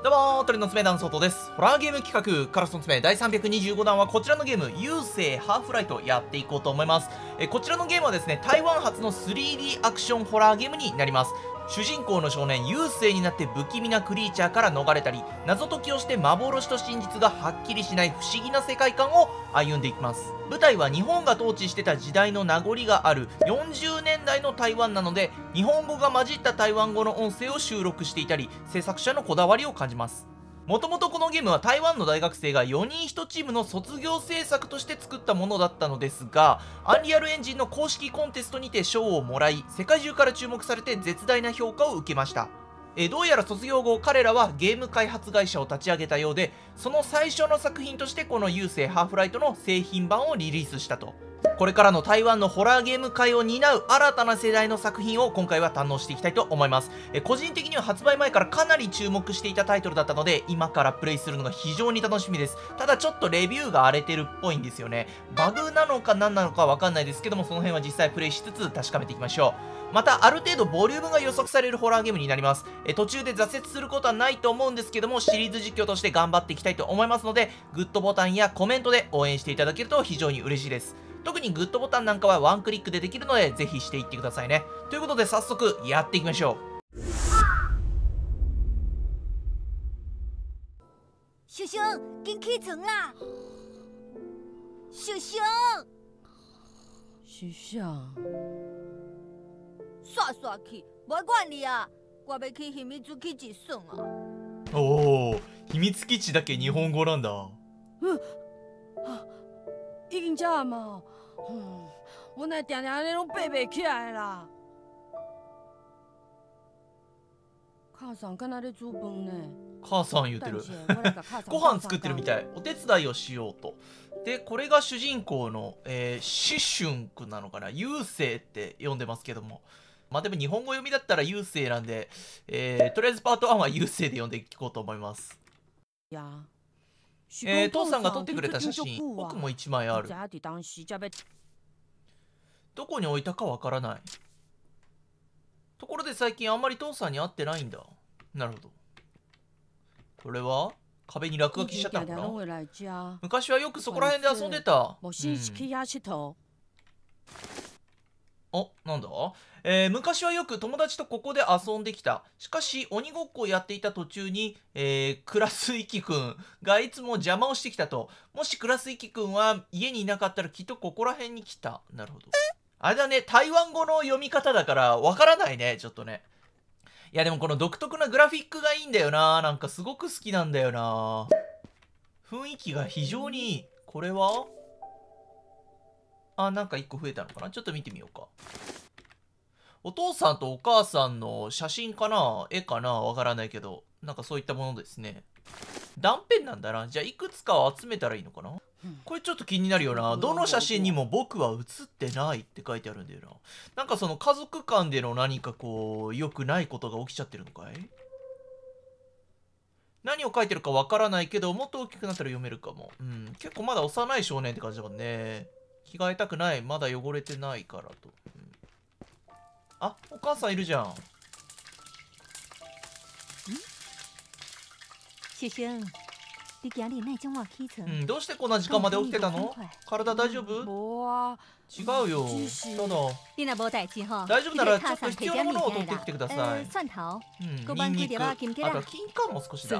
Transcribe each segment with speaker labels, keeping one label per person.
Speaker 1: どうも鳥の爪団相当です。ホラーゲーム企画カラスの爪第325弾はこちらのゲーム優勢ハーフライトやっていこうと思います。えこちらのゲームはですね台湾発の 3D アクションホラーゲームになります。主人公の少年優勢になって不気味なクリーチャーから逃れたり謎解きをして幻と真実がはっきりしない不思議な世界観を歩んでいきます。舞台は日本が統治してた時代の名残がある40年代の台湾なので日本語が混じった台湾語の音声を収録していたり制作者のこだわりを感じます。もともとこのゲームは台湾の大学生が4人1チームの卒業制作として作ったものだったのですがアンリアルエンジンの公式コンテストにて賞をもらい世界中から注目されて絶大な評価を受けました。えどうやら卒業後彼らはゲーム開発会社を立ち上げたようでその最初の作品としてこの優勢ハーフライトの製品版をリリースしたと。これからの台湾のホラーゲーム界を担う新たな世代の作品を今回は堪能していきたいと思います。え個人的には発売前からかなり注目していたタイトルだったので今からプレイするのが非常に楽しみです。ただちょっとレビューが荒れてるっぽいんですよね。バグなのか何なのかわかんないですけどもその辺は実際プレイしつつ確かめていきましょう。またある程度ボリュームが予測されるホラーゲームになります。え途中で挫折することはないと思うんですけどもシリーズ実況として頑張っていきたいと思いますのでグッドボタンやコメントで応援していただけると非常に嬉しいです。特にグッドボタンなんかはワンクリックでできるのでぜひしていってくださいねということで早速やっていきましょう
Speaker 2: 小熊，紧起床啦！小熊，
Speaker 3: 是啥？
Speaker 2: 刷刷去，无管你啊！我要去秘密基地算啊！
Speaker 1: おお秘密基地だけ日本語なんだ
Speaker 3: 已经遮嘛？嗯，我那定定那拢爬袂起来啦。母さん敢若咧煮饭呢。
Speaker 1: 母さん言ってる。ご飯作ってるみたい。お手伝いをしようと。でこれが主人公の、えー、シシュンくんなのかな。優勢って呼んでますけども。まあでも日本語読みだったら優勢なんで、えー、とりあえずパート1は優勢で読んでいこうと思います。
Speaker 3: 呀。
Speaker 1: えー、父さんが撮ってくれた写真。僕も1枚ある。どこに置いたかわからない。ところで最近あんまり父さんに会ってないんだ。なるほど。これは壁に落書きしちゃったのかな。昔はよくそこら辺で遊んでた、
Speaker 3: 無し去遐佚佗。
Speaker 1: おなんだ？えー昔はよく友達とここで遊んできた。しかし、鬼ごっこをやっていた途中に、えー、クラスイキくんがいつも邪魔をしてきたと。もしクラスイキくんは家にいなかったらきっとここら辺に来た。なるほど。あれだね、台湾語の読み方だからわからないね、ちょっとね。いやでもこの独特なグラフィックがいいんだよな。なんかすごく好きなんだよな。雰囲気が非常にいい。これは？あ、なんか一個増えたのかな？ちょっと見てみようか。お父さんとお母さんの写真かな？絵かな？わからないけど、なんかそういったものですね。断片なんだな。じゃあいくつかを集めたらいいのかな？これちょっと気になるよな。どの写真にも僕は写ってないって書いてあるんだよな。なんかその家族間での何かこう、良くないことが起きちゃってるのかい？何を書いてるかわからないけど、もっと大きくなったら読めるかも。うん。結構まだ幼い少年って感じだもんね。着替えたくない。まだ汚れてないからと。うんあ、お母さんいるじゃん。
Speaker 2: 小熊，你今日哪种晚起床？
Speaker 1: うん、どうしてこんな時間まで起きてたの？体大丈夫？違うよ。ただ、
Speaker 2: 你若無代志吼，
Speaker 1: 大丈夫ならちょっと必要なものを取ってきてくださいうん、ニンニク、あと金柑も少しだ。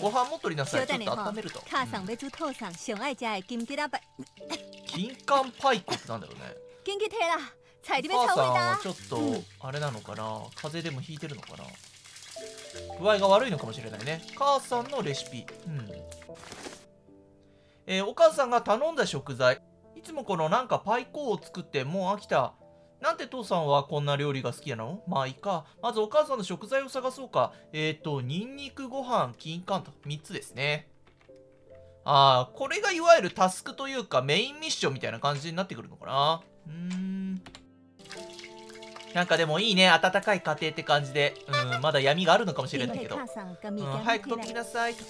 Speaker 1: ご
Speaker 2: 下。
Speaker 1: 飯も取りなさい。ちょっと温めると。、
Speaker 2: 金
Speaker 1: 柑パイコってなんだろうね。お 母さん。はちょっと、あれなのかな？風邪でもひいてるのかな？具合が悪いのかもしれないね。母さんのレシピ。うん。えーお母さんが頼んだ食材。いつもこのなんかパイコーを作ってもう飽きた。なんて父さんはこんな料理が好きなの？まあいいか。まずお母さんの食材を探そうか。えっ、ー、と、ニンニクご飯、金柑と3つですね。ああ、これがいわゆるタスクというかメインミッションみたいな感じになってくるのかなうーん。なんかでもいいね、温かい家庭って感じで。うん、まだ闇があるのかもしれないけど。うん、早く取ってきなさい。と。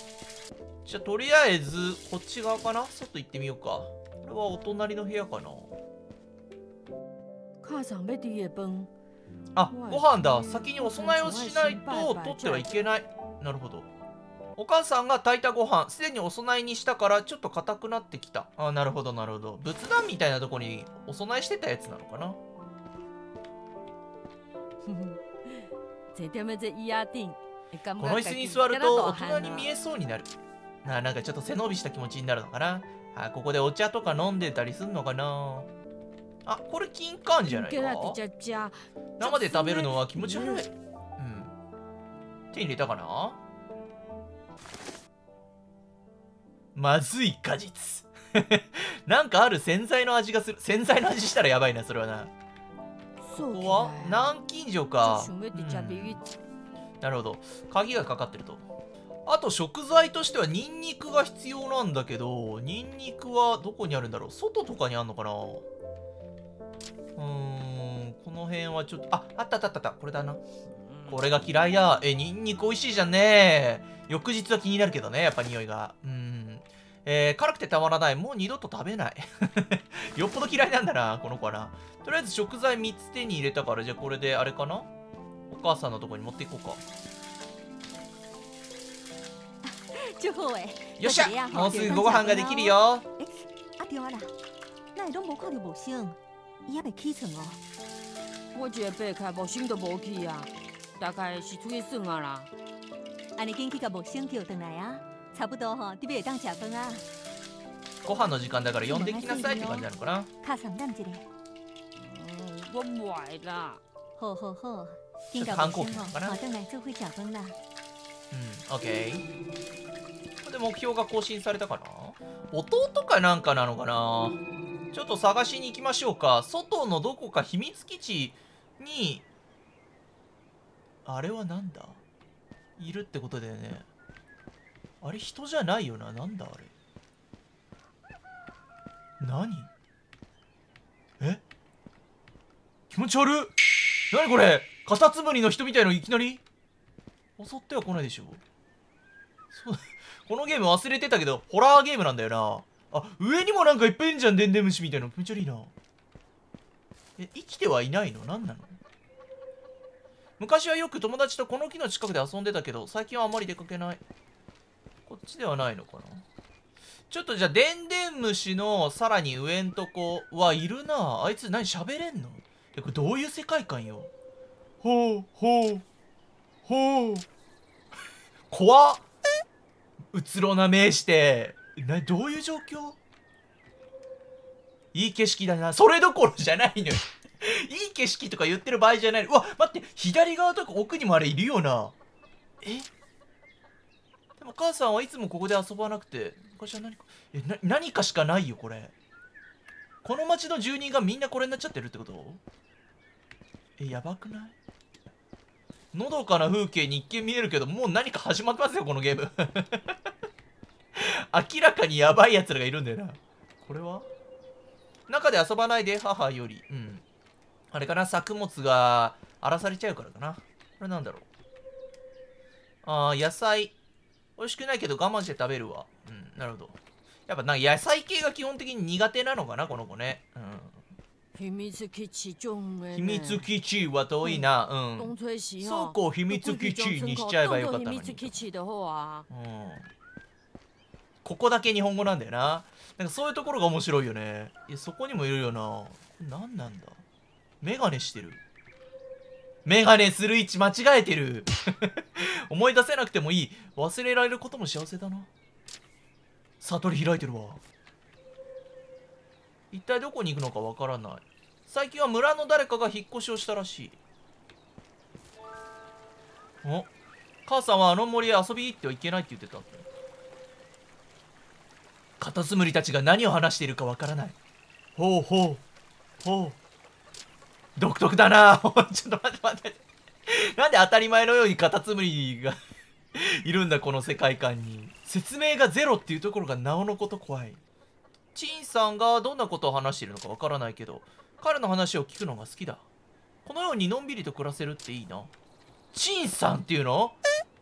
Speaker 1: じゃあ、とりあえず、こっち側かな？外行ってみようか。これはお隣の部屋かな？あご飯だ。先にお供えをしないと取ってはいけない。なるほど。お母さんが炊いたご飯すでにお供えにしたからちょっと硬くなってきた。あなるほどなるほど。仏壇みたいなとこにお供えしてたやつなのかな？この椅子に座ると大人に見えそうになる。ななんかちょっと背伸びした気持ちになるのかな？あここでお茶とか飲んでたりすんのかな？あこれ金柑じゃないか生で食べるのは気持ち悪い、うん、手に入れたかな？まずい果実。なんかある洗剤の味がする。洗剤の味したらやばいなそれはなここは南京錠か、うん、なるほど。鍵がかかってると。あと食材としてはニンニクが必要なんだけどニンニクはどこにあるんだろう。外とかにあるのかな。うーんこの辺はちょっとああったあったあった。これだな。これが嫌いだ。えニンニク美味しいじゃんね。翌日は気になるけどねやっぱ匂いが。うんえー、辛くてたまらない。もう二度と食べない。よっぽど嫌いなんだな、この子はな。とりあえず食材3つ手に入れたから、じゃあこれであれかな？お母さんのとこに持っていこうか。よっしゃもうすぐご飯ができるよあ、
Speaker 2: 对啦，那都无看到无声，伊还未起床哦。
Speaker 3: 我一个爬开无声都无去啊，大概是出去耍啊啦。
Speaker 2: 安尼紧去甲无声叫回来啊，差不多吼，你要当食饭啊。
Speaker 1: ご飯の時間だから呼んできなさいって感じなのかな？
Speaker 2: 母さん等一下。
Speaker 3: 我唔来啦。
Speaker 2: 好好好，紧甲無聲吼，下等來做伙食飯啦。
Speaker 1: うん、オッケー。で目標が更新されたかな？弟かなんかなのかな？ちょっと探しに行きましょうか。外のどこか秘密基地に、あれはなんだ？いるってことだよね。あれ人じゃないよな。なんだあれ。何？え？気持ち悪っ何これ？カタツムリの人みたいのいきなり？襲っては来ないでしょそう このゲーム忘れてたけど、ホラーゲームなんだよな。あ、上にもなんかいっぱいいるじゃん、でんでん虫みたいな。気持ち悪いな。え、生きてはいないの？何なの？昔はよく友達とこの木の近くで遊んでたけど、最近はあまり出かけない。こっちではないのかな？ちょっとじゃあ、でんでん虫のさらに上んとこはいるな。あいつ何喋れんの？え、これどういう世界観よ？ほう、ほう、ほう。怖っ。うつろな目して。などういう状況？いい景色だな。それどころじゃないのよ。いい景色とか言ってる場合じゃない。うわ待って。左側とか奥にもあれいるよな。え？でも母さんはいつもここで遊ばなくて昔は何かえな何かしかないよこれこの町の住人がみんなこれになっちゃってるってこと？えやばくない？のどかな風景に一見見えるけどもう何か始まってますよこのゲーム 明らかにやばいやつらがいるんだよな。これは？中で遊ばないで母より。うん。あれかな？作物が荒らされちゃうからかな。これなんだろう。あー、野菜。美味しくないけど我慢して食べるわ。うん、なるほど。やっぱなんか野菜系が基本的に苦手なのかな、この子ね。うん。
Speaker 3: 秘密基地
Speaker 1: 秘密基地は遠いな。うん。そうこう秘密基地にしちゃえばよかったのに。うん。ここだけ日本語なんだよな。なんかそういうところが面白いよね。いや、そこにもいるよな。何なんだ？メガネしてる。メガネする位置間違えてる。思い出せなくてもいい。忘れられることも幸せだな。悟り開いてるわ。一体どこに行くのかわからない。最近は村の誰かが引っ越しをしたらしい。お？母さんはあの森へ遊び行ってはいけないって言ってた。カタツムリたちが何を話しているかわからないほうほうほう独特だな ちょっと待って待って なんで当たり前のようにカタツムリが いるんだこの世界観に説明がゼロっていうところがなおのこと怖いチンさんがどんなことを話しているのかわからないけど彼の話を聞くのが好きだこのようにのんびりと暮らせるっていいなチンさんっていうの？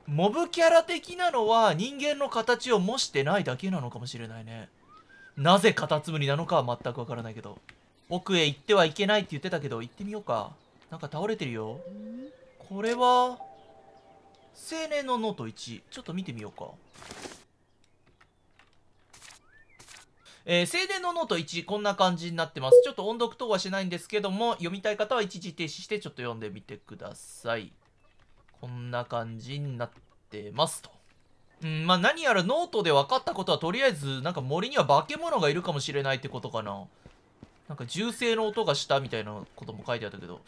Speaker 1: モブキャラ的なのは人間の形を模してないだけなのかもしれないね。なぜカタツムリなのかは全くわからないけど。奥へ行ってはいけないって言ってたけど、行ってみようか。なんか倒れてるよ，これは青年のノート1ちょっと見てみようか。えー、青年のノート1こんな感じになってます。ちょっと音読等はしないんですけども読みたい方は一時停止してちょっと読んでみてください。こんな感じになってますと。うんまあ何やらノートで分かったことはとりあえずなんか森には化け物がいるかもしれないってことかな。なんか銃声の音がしたみたいなことも書いてあったけど。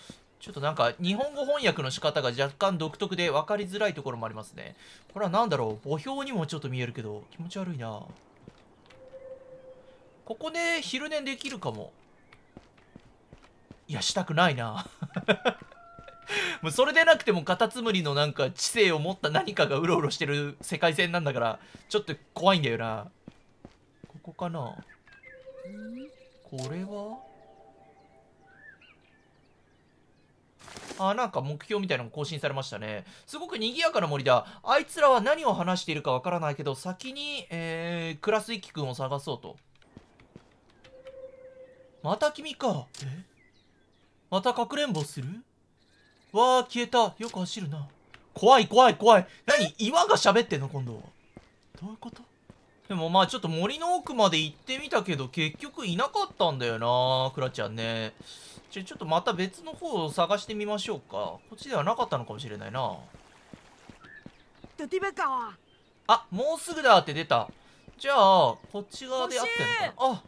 Speaker 1: ちょっとなんか日本語翻訳の仕方が若干独特で分かりづらいところもありますね。これは何だろう？墓標にもちょっと見えるけど気持ち悪いな。ここで昼寝できるかも。いや、したくないな。もうそれでなくてもカタツムリのなんか知性を持った何かがうろうろしてる世界線なんだからちょっと怖いんだよな。ここかなこれは？あなんか目標みたいなの更新されましたね。すごく賑やかな森だ。あいつらは何を話しているかわからないけど、先に、えー、クラスイキ君を探そうと。また君か。え？またかくれんぼする？わあ、消えた。よく走るな。怖い怖い怖い。何？岩が喋ってんの今度。どういうこと？でもまあちょっと森の奥まで行ってみたけど結局いなかったんだよなクラちゃんねじゃあちょっとまた別の方を探してみましょうか。こっちではなかったのかもしれないな？あもうすぐだって出た。じゃあこっち側で合ってんのかな。あ。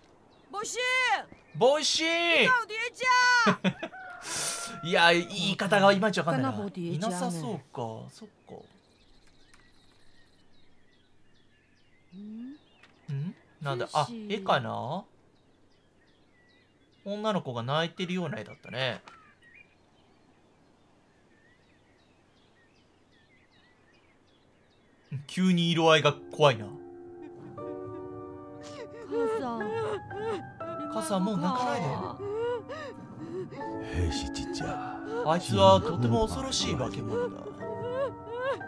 Speaker 1: ボイシー
Speaker 3: 到底家。
Speaker 1: いや言い方がいまいちわかんない
Speaker 3: かな
Speaker 1: いなさそうか。そっか。
Speaker 3: う
Speaker 1: ん、ん？なんだ。あ絵かな？女の子が泣いてるような絵だったね。うん急に色合いが怖いな。
Speaker 3: 母さん。
Speaker 1: 母さんもう泣かないで。
Speaker 4: 迄是一只
Speaker 1: あいつはとても恐ろしい化け物だ。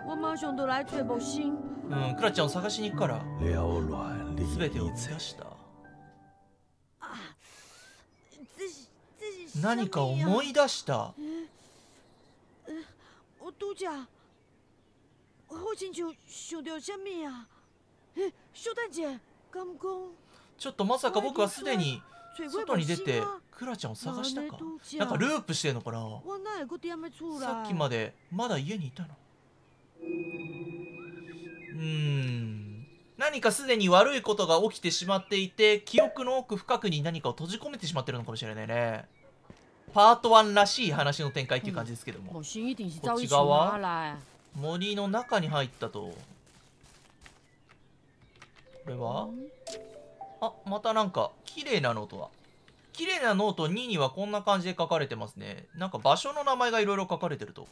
Speaker 3: 我马上就来找木星。
Speaker 1: うんクラちゃんを探しに行くから。
Speaker 4: 缭乱
Speaker 1: 全てを
Speaker 4: 另一
Speaker 1: 燃やした何か思い出した。
Speaker 3: 我拄则，我好亲像想到什么啊？诶，小等者，敢讲
Speaker 1: ちょっとまさか僕はすでに外に出てクラちゃんを探したか。
Speaker 3: な
Speaker 1: なんかループしてんのかな？さっきまでまだ家にいたの。うーん。何かすでに悪いことが起きてしまっていて記憶の奥深くに何かを閉じ込めてしまってるのかもしれないねパート1らしい話の展開っていう感じですけども、こっ
Speaker 3: 一
Speaker 1: ち側。森の中に入ったと。これは？あまたなんか綺麗なノートは綺麗なノート2にはこんな感じで書かれてますね。なんか場所の名前がいろいろ書かれてると。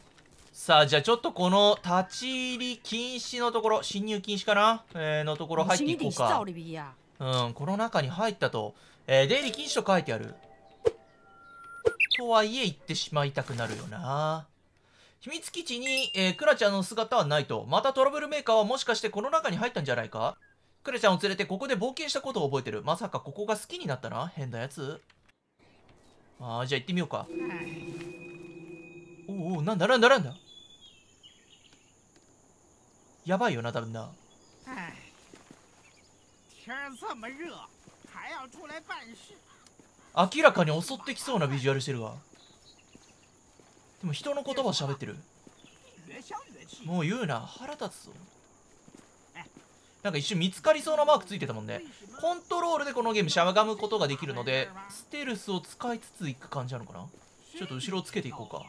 Speaker 1: さあじゃあちょっとこの立ち入り禁止のところ侵入禁止かな、えーのところ入っていこうか。うんこの中に入ったと、えー出入り禁止と書いてあるとはいえ行ってしまいたくなるよな。秘密基地に、えークラちゃんの姿はないと。またトラブルメーカーはもしかしてこの中に入ったんじゃないか？クラちゃんを連れてここで冒険したことを覚えてる。まさかここが好きになったな。変なやつ。あーじゃあ行ってみようか。おおなんだなんだなんだ？やばいよな多分な，
Speaker 5: 天这么热，还要出来办事，
Speaker 1: 明らかに襲ってきそうなビジュアルしてるわ。でも人の言葉喋ってる。もう言うな。腹立つぞ。なんか一瞬見つかりそうなマークついてたもんね。コントロールでこのゲームしゃがむことができるのでステルスを使いつつ行く感じなのかな。ちょっと後ろをつけていこうか。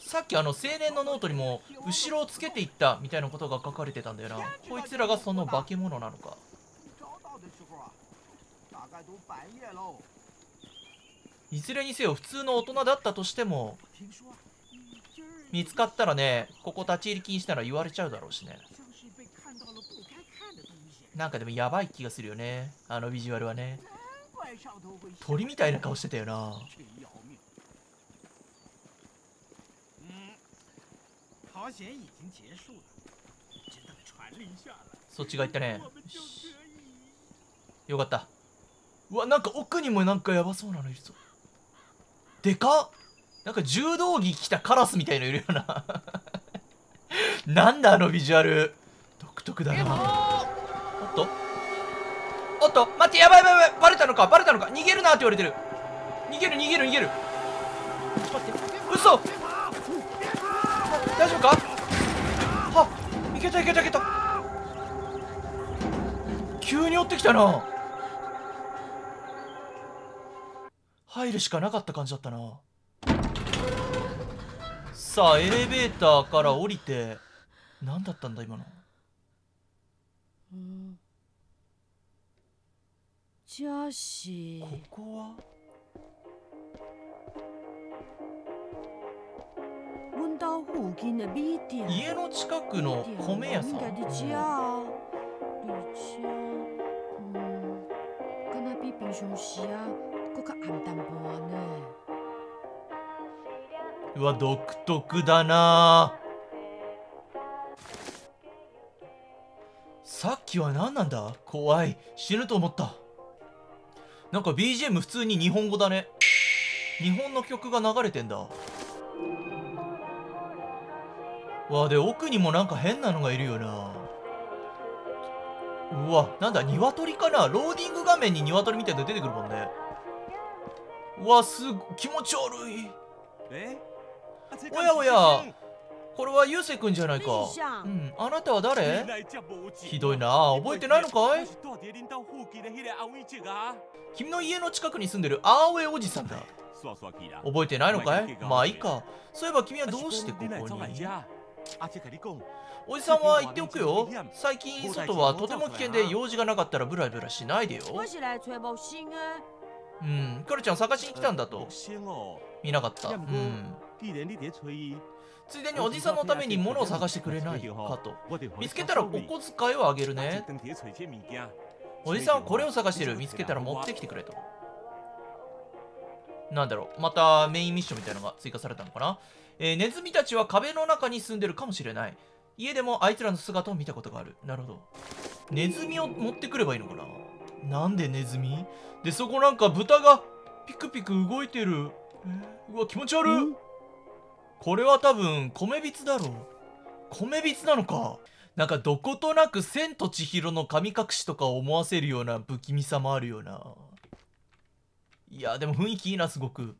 Speaker 1: さっきあの青年のノートにも後ろをつけていったみたいなことが書かれてたんだよな。こいつらがその化け物なのか
Speaker 5: 找到的时候啊，大概都半夜喽。
Speaker 1: いずれにせよ普通の大人だったとしても見つかったらねここ立ち入り禁止なら言われちゃうだろうしね。なんかでもやばい気がするよね。あのビジュアルはね。鳥みたいな顔してたよな。そっちが行ったね。よかったうわなんか奥にもなんかやばそうなのいるぞ。でかっ。なんか柔道着着たカラスみたいのいるよな。なんだあのビジュアル。独特だな。おっと。おっと待ってやばいやばいやばい。バレたのかバレたのか。逃げるなって言われてる。逃げる逃げる逃げる。待って。嘘。大丈夫か？はいけたいけたいけた。急に追ってきたな入るしかなかった感じだったな。さあエレベーターから降りて何だったんだ今の？
Speaker 3: 嗯，这是
Speaker 1: ここは？
Speaker 3: 阮兜附近的米店。
Speaker 1: 家の近くの米屋さん。
Speaker 3: 应该伫遮啊，而且，嗯，敢若比平常时啊，搁较暗淡薄仔呢。
Speaker 1: うわ独特だな。さっきは何なんだ？怖い。死ぬと思った。なんか BGM 普通に日本語だね。日本の曲が流れてんだ。わで奥にもなんか変なのがいるよな。うわなんだ鶏かな？ローディング画面に鶏みたいなの出てくるもんね。うわすご気持ち悪い。
Speaker 5: え？
Speaker 1: おやおや。これはゆうせいくんじゃないか。うんあなたは誰？ひどいな。覚えてないのかい？君の家の近くに住んでるアーウェイおじさんだ。覚えてないのかい？まあいいか。そういえば君はどうしてここに？おじさんは言っておくよ。最近外はとても危険で用事がなかったらブラブラしないでようん。カルちゃん探しに来たんだと。見なかった。うん。ついでにおじさんのために物を探してくれないかと。見つけたらお小遣いをあげるね。おじさんはこれを探してる。見つけたら持ってきてくれと。なんだろう。またメインミッションみたいなのが追加されたのかな、えーネズミたちは壁の中に住んでるかもしれない。家でもあいつらの姿を見たことがある。なるほど。ネズミを持ってくればいいのかななんでネズミ？でそこなんか豚がピクピク動いてる。えーうわ気持ち悪い。これは多分米びつだろう。米びつなのか。なんかどことなく千と千尋の神隠しとかを思わせるような不気味さもあるよな。いやでも雰囲気いいなすごく。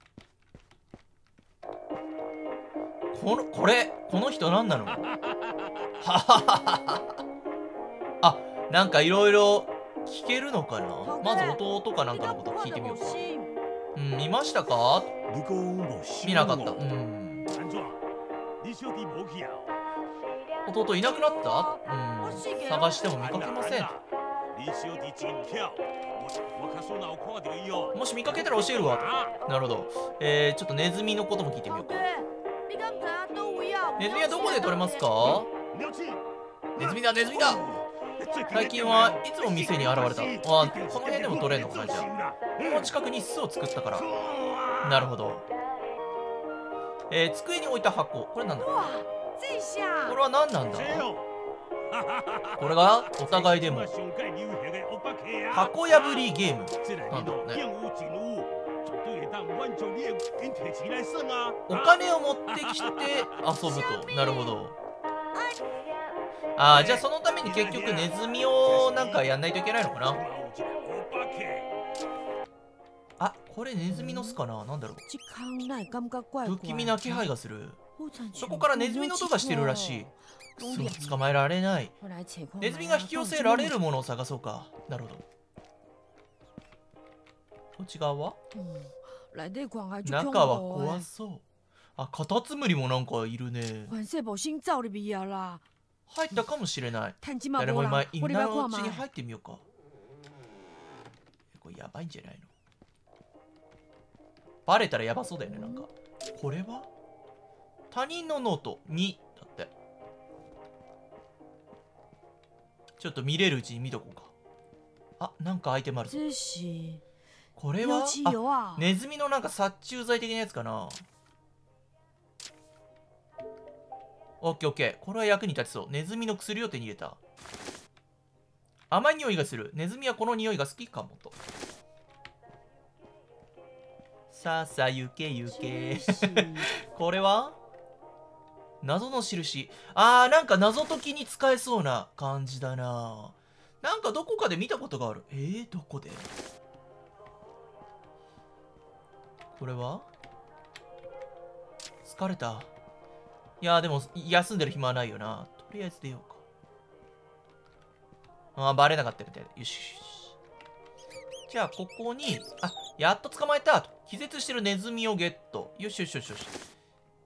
Speaker 1: このこれこの人何なの？ははははあなんかいろいろ聞けるのかな？まず弟かなんかのこと聞いてみようか。うん見ましたか？見なかった。うん。弟いなくなった？うん。探しても見かけません。もし見かけたら教えるわ。となるほど。えー、ちょっとネズミのことも聞いてみようか？ネズミはどこで取れますか？ネズミだ。ネズミだ最近はいつも店に現れた。あこの辺でも取れんのかなじゃあ。この近くに巣を作ったから。なるほど。えー、机に置いた箱。これなんだ？これは何なんだ？これがお互いでも。箱破りゲーム。なんだろうね。お金を持ってきて遊ぶと。なるほどあーじゃあそのために結局ネズミをなんかやんないといけないのかな？あこれネズミの巣かな？なんだろう。不気味な気配がする。そ
Speaker 3: そ
Speaker 1: こからネズミの音がしてるらしい。くそ捕まえられない。ネズミが引き寄せられるものを探そうか。なるほど。こっち側は？中は怖そう。あカタツムリもなんかいるね
Speaker 3: 入
Speaker 1: ったかもしれない。誰も今今。のうちに入ってみようか。これやばいんじゃないの？バレたらやばそうだよねなんか。これは？他人のノート2だって。ちょっと見れるうちに見とこうか。あなんかアイテムあるぞ。これは？あネズミのなんか殺虫剤的なやつかなオッケーオッケー。これは役に立ちそう。ネズミの薬を手に入れた。甘い匂いがする。ネズミはこの匂いが好きかもと。さあさあ行け行け。
Speaker 3: 印
Speaker 1: これは？謎の印。あーなんか謎解きに使えそうな感じだな。なんかどこかで見たことがある。えー、どこで？これは？疲れたいやでも休んでる暇はないよな。とりあえず出ようか。あーバレなかったみたい。だよしよし。じゃあここにあやっと捕まえたと。気絶してるネズミをゲット。よしよしよしよし。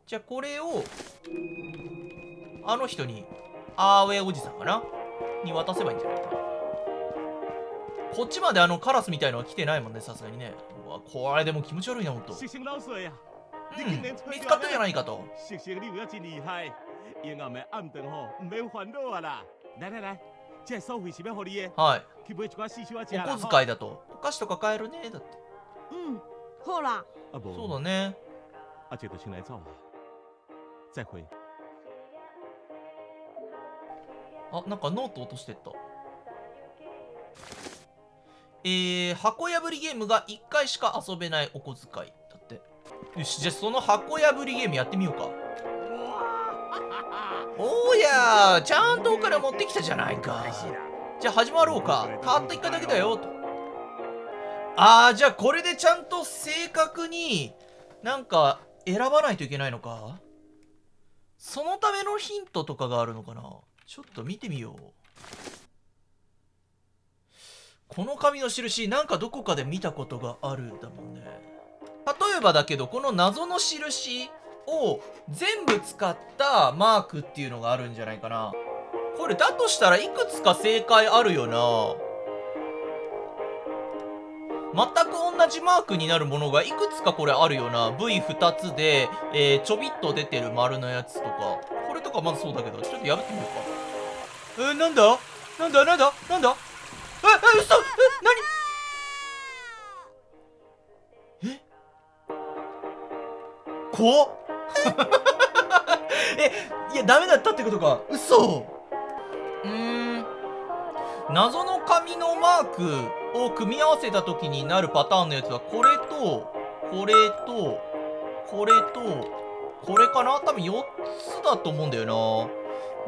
Speaker 1: じゃあこれをあの人にアーウェイおじさんかな？に渡せばいいんじゃないか。こっちまであのカラスみたいのは来てないもんねさすがにね。うわこれでも気持ち悪いなほんと！うん。見つかったんじゃないかと。
Speaker 4: 食性你有真厉害，以后的暗顿吼，唔免烦恼啊啦！来来来，这收费是要互你的，
Speaker 1: はいお
Speaker 4: 啦。
Speaker 1: 小遣いだと。お菓子とか買えるねだって。そうだね。
Speaker 4: 啊这就先来走啊。再会。
Speaker 1: あなんかノート落としてった。えー、箱破りゲームが1回しか遊べないお小遣いよしじゃあその箱破りゲームやってみようか。おー。やーちゃんとお金持ってきたじゃないか。じゃあ始まろうか。たった1回だけだよと。あーじゃあこれでちゃんと正確になんか選ばないといけないのか。そのためのヒントとかがあるのかな。ちょっと見てみよう。この紙の印なんかどこかで見たことがあるだもんね例えばだけどこの謎の印を全部使ったマークっていうのがあるんじゃないかな。これだとしたらいくつか正解あるよな。全く同じマークになるものがいくつかこれあるよな。V2 つで、えーちょびっと出てる丸のやつとか。これとかまずそうだけどちょっと破ってみようか。えー、なんだ？なんだ？なんだ？なんだ？ええ嘘！え何？怖っ。えいやダメだったってことか。嘘。うーん。謎の紙のマークを組み合わせた時になるパターンのやつはこれとこれとこれとこれかな？多分4つだと思うんだよ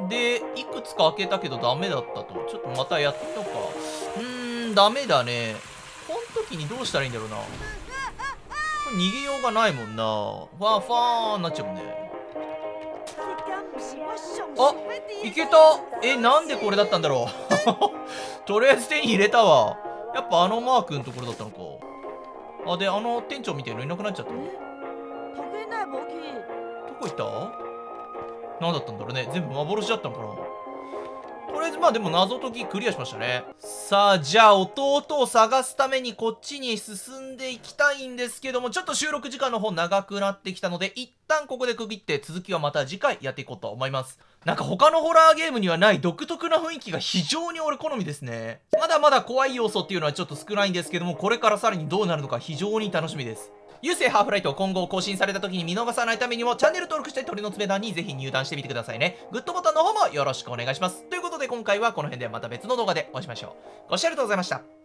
Speaker 1: な。でいくつか開けたけどダメだったと。ちょっとまたやってみよう。かうーんダメだね。この時にどうしたらいいんだろうな逃げようがないもんな。ファーファーになっちゃうもんね。あいけた。えなんでこれだったんだろう。とりあえず手に入れたわ。やっぱあのマークのところだったのか。あであの店長みたいのいなくなっちゃったど
Speaker 3: え？竹内ボキ
Speaker 1: こ行った？何だったんだろうね。全部幻だったのかなとりあえずまあでも謎解きクリアしましたね。さあじゃあ弟を探すためにこっちに進んでいきたいんですけどもちょっと収録時間の方長くなってきたので一旦ここで区切って続きはまた次回やっていこうと思います。なんか他のホラーゲームにはない独特な雰囲気が非常に俺好みですね。まだまだ怖い要素っていうのはちょっと少ないんですけどもこれからさらにどうなるのか非常に楽しみです。優勢ハーフライト今後更新された時に見逃さないためにもチャンネル登録して鳥の爪団にぜひ入団してみてくださいね。グッドボタンの方もよろしくお願いします。ということで今回はこの辺でまた別の動画でお会いしましょう。ご視聴ありがとうございました。